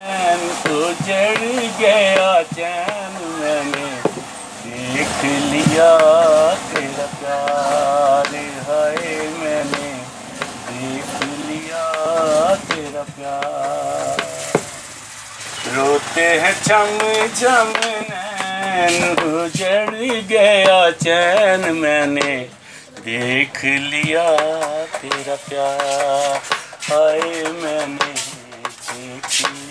उजड़ तो गया, चैन मैंने देख लिया, तेरा प्यार है मैंने देख लिया, तेरा प्यार। रोते हैं चम चम नैन तो उजड़ गया, चैन मैंने देख लिया, तेरा प्यार हाय मैंने देख लिया।